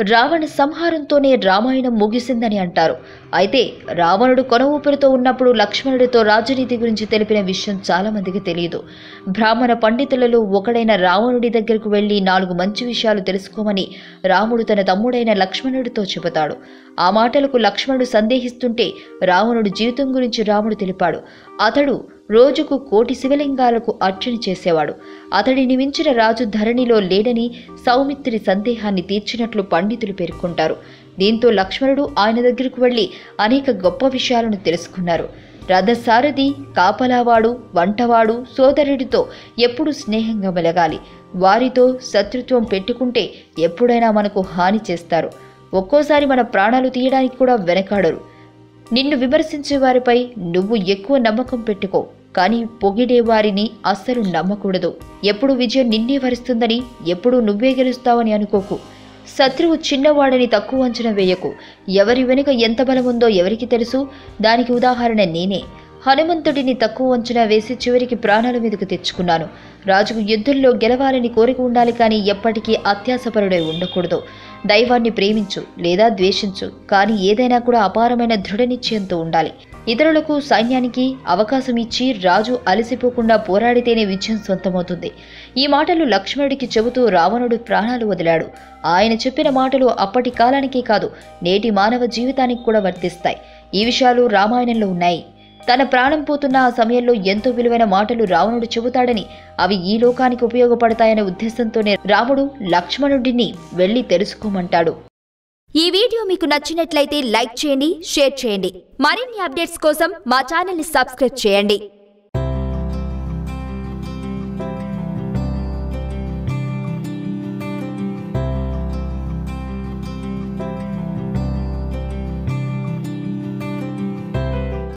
రావణ సంహారంతోనే రామాయణం ముగిసిందని అంటారు. అయితే రావణుడు కొన ఊపిరితో ఉన్నప్పుడు లక్ష్మణుడితో రాజనీతి గురించి తెలిపిన విషయం చాలా మందికి తెలియదు. బ్రాహ్మణ పండితులలో ఒకడైన రావణుడి దగ్గరకు వెళ్ళి నాలుగు మంచి విషయాలు తెలుసుకోమని రాముడు తన తమ్ముడైన లక్ష్మణుడితో చెబుతాడు. ఆ మాటలకు లక్ష్మణుడు సందేహిస్తుంటే రావణుడు జీవితం గురించి రాముడు తెలిపాడు. అతడు రోజుకు కోటి శివలింగాలకు అర్చన చేసేవాడు. అతడిని మించిన రాజు ధరణిలో లేడని సౌమిత్రి సందేహాన్ని తీర్చినట్లు పండితులు పేర్కొంటారు. దీంతో లక్ష్మణుడు ఆయన దగ్గరకు వెళ్ళి అనేక గొప్ప విషయాలను తెలుసుకున్నారు. రథసారథి కాపలావాడు వంటవాడు సోదరుడితో ఎప్పుడు స్నేహంగా మెలగాలి. వారితో శత్రుత్వం పెట్టుకుంటే ఎప్పుడైనా మనకు హాని చేస్తారు. ఒక్కోసారి మన ప్రాణాలు తీయడానికి కూడా వెనకాడరు. నిన్ను విమర్శించే వారిపై నువ్వు ఎక్కువ నమ్మకం పెట్టుకో. కానీ పొగిడే వారిని అస్సలు నమ్మకూడదు. ఎప్పుడు విజయం నిన్నే వరిస్తుందని ఎప్పుడు నువ్వే గెలుస్తావని అనుకోకు. శత్రువు చిన్నవాడని తక్కువ అంచనా వేయకు. ఎవరి వెనుక ఎంత బలముందో ఎవరికి తెలుసు? దానికి ఉదాహరణ నేనే. హనుమంతుడిని తక్కువ అంచనా వేసి చివరికి ప్రాణాల మీదకు తెచ్చుకున్నాను. రాజుకు యుద్ధంలో గెలవాలని కోరిక ఉండాలి కానీ ఎప్పటికీ అత్యాసపరుడై ఉండకూడదు. దైవాన్ని ప్రేమించు లేదా ద్వేషించు కానీ ఏదైనా కూడా అపారమైన దృఢనిశ్చయంతో ఉండాలి. ఇతరులకు సైన్యానికి అవకాశం ఇచ్చి రాజు అలసిపోకుండా పోరాడితేనే విజయం సొంతమవుతుంది. ఈ మాటలు లక్ష్మణుడికి చెబుతూ రావణుడు ప్రాణాలు వదిలాడు. ఆయన చెప్పిన మాటలు అప్పటి కాలానికే కాదు నేటి మానవ జీవితానికి కూడా వర్తిస్తాయి. ఈ విషయాలు రామాయణంలో ఉన్నాయి. తన ప్రాణం పోతున్న ఆ సమయంలో ఎంతో విలువైన మాటలు రావణుడు చెబుతాడని అవి ఈ లోకానికి ఉపయోగపడతాయనే ఉద్దేశంతోనే రాముడు లక్ష్మణుడిని వెళ్ళి తెలుసుకోమంటాడు. ఈ వీడియో మీకు నచ్చినట్లయితే లైక్ చేయండి షేర్ చేయండి. మరిన్ని అప్డేట్స్ కోసం మా ఛానల్ని సబ్స్క్రైబ్ చేయండి.